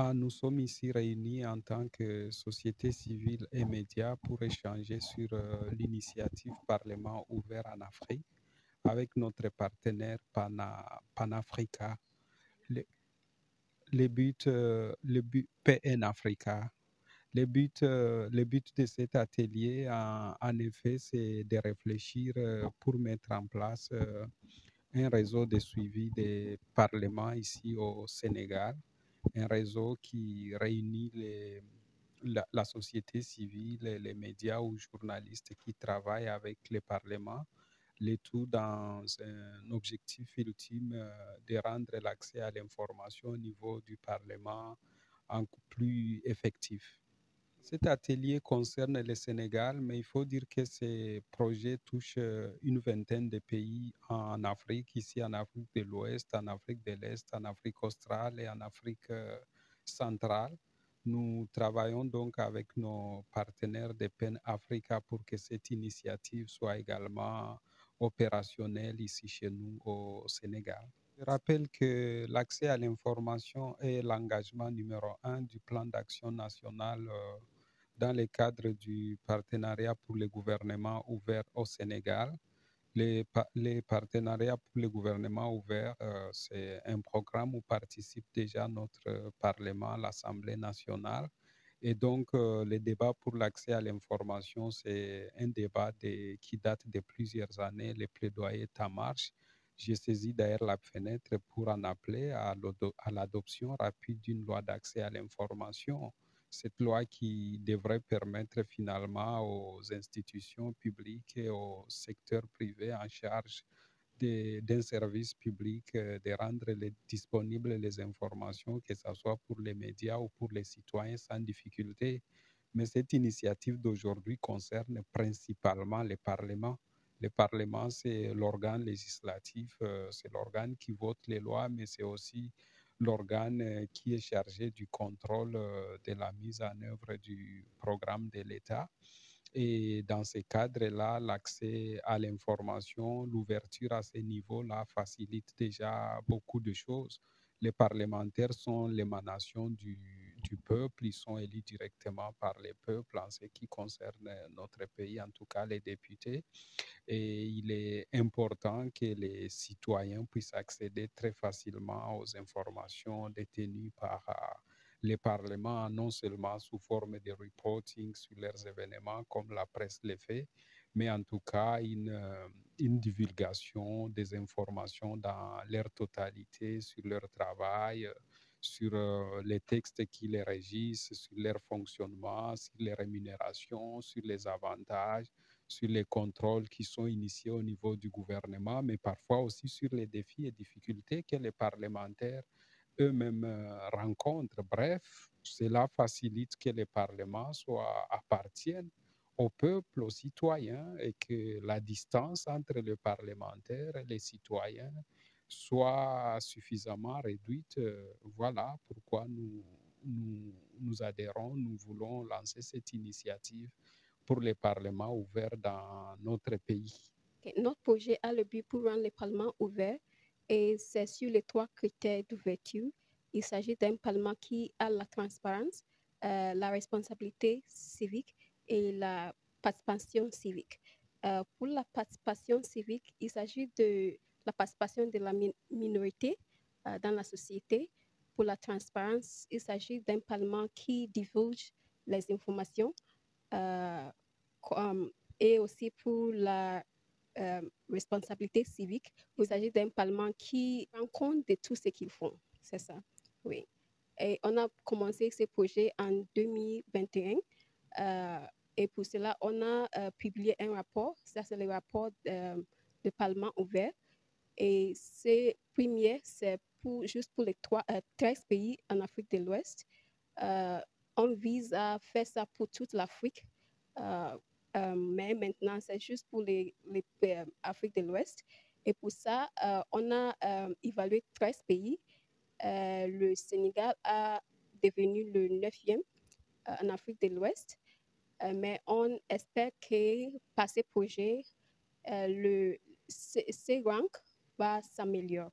Ah, nous sommes ici réunis en tant que société civile et médias pour échanger sur euh, l'initiative Parlement ouvert en Afrique avec notre partenaire Pana, Panafrica. Le, euh, le but PN Africa. Le but, euh, le but de cet atelier, en, effet, c'est de réfléchir euh, pour mettre en place euh, un réseau de suivi des parlements ici au Sénégal, un réseau qui réunit la, société civile, les médias ou journalistes qui travaillent avec les parlements, le tout dans un objectif ultime euh, de rendre l'accès à l'information au niveau du Parlement plus effectif. Cet atelier concerne le Sénégal, mais il faut dire que ces projets touchent euh, une vingtaine de pays en Afrique, ici en Afrique de l'Ouest, en Afrique de l'Est, en Afrique australe et en Afrique euh, centrale. Nous travaillons donc avec nos partenaires de PEN Africa pour que cette initiative soit également opérationnelle ici chez nous au Sénégal. Je rappelle que l'accès à l'information est l'engagement numéro un du plan d'action national euh, dans le cadre du partenariat pour le gouvernement ouvert au Sénégal. Les, les partenariats pour le gouvernement ouvert, euh, c'est un programme où participe déjà notre Parlement, l'Assemblée nationale. Et donc, euh, le débat pour l'accès à l'information, c'est un débat qui date de plusieurs années. Le plaidoyer est en marche. J'ai saisi d'ailleurs la fenêtre pour en appeler à l'adoption rapide d'une loi d'accès à l'information cette loi qui devrait permettre finalement aux institutions publiques et au secteur privé en charge d'un service public euh, de rendre les- disponibles les informations, que ce soit pour les médias ou pour les citoyens sans difficulté. Mais cette initiative d'aujourd'hui concerne principalement le Parlement. Le Parlement, c'est l'organe législatif, euh, c'est l'organe qui vote les lois, mais c'est aussi l'organe euh, qui est chargé du contrôle euh, de la mise en œuvre du programme de l'État. Et dans ce cadre-là, l'accès à l'information, l'ouverture à ce niveau-là facilite déjà beaucoup de choses. Les parlementaires sont l'émanation du, du peuple, ils sont élus directement par les peuples en ce qui concerne notre pays, en tout cas les députés. Et il est important que les citoyens puissent accéder très facilement aux informations détenues par euh, les parlements, non seulement sous forme de reporting sur leurs événements comme la presse le fait, mais en tout cas une, euh, une divulgation des informations dans leur totalité sur leur travail, euh, sur euh, les textes qui les régissent, sur leur fonctionnement, sur les rémunérations, sur les avantages, sur les contrôles qui sont initiés au niveau du gouvernement, mais parfois aussi sur les défis et difficultés que les parlementaires eux-mêmes euh, rencontrent. Bref, cela facilite que les parlements soient, appartiennent au peuple, aux citoyens, et que la distance entre les parlementaires et les citoyens soit suffisamment réduite. Euh, Voilà pourquoi nous, nous, adhérons, nous voulons lancer cette initiative pour les parlements ouverts dans notre pays. Notre projet a le but pour rendre les parlements ouverts et c'est sur les trois critères d'ouverture. Il s'agit d'un parlement qui a la transparence, euh, la responsabilité civique et la participation civique. Euh, pour la participation civique, il s'agit de la participation de la mi- minorité euh, dans la société. Pour la transparence, il s'agit d'un parlement qui divulge les informations euh, et aussi pour la euh, responsabilité civique. Il s'agit d'un parlement qui rend compte de tout ce qu'ils font. C'est ça, oui. Et on a commencé ce projet en 2021. euh, et pour cela, on a publié un rapport. Ça, c'est le rapport euh, de Parlement ouvert. Et ce premier, c'est juste pour les trois, euh, 13 pays en Afrique de l'Ouest. Euh, on vise à faire ça pour toute l'Afrique. Euh, euh, mais maintenant, c'est juste pour les, euh, de l'Ouest. Et pour ça, euh, on a euh, évalué 13 pays. Euh, le Sénégal a devenu le neuvième euh, en Afrique de l'Ouest. Euh, mais on espère que par ce projet, euh, le, ce, passa melhor.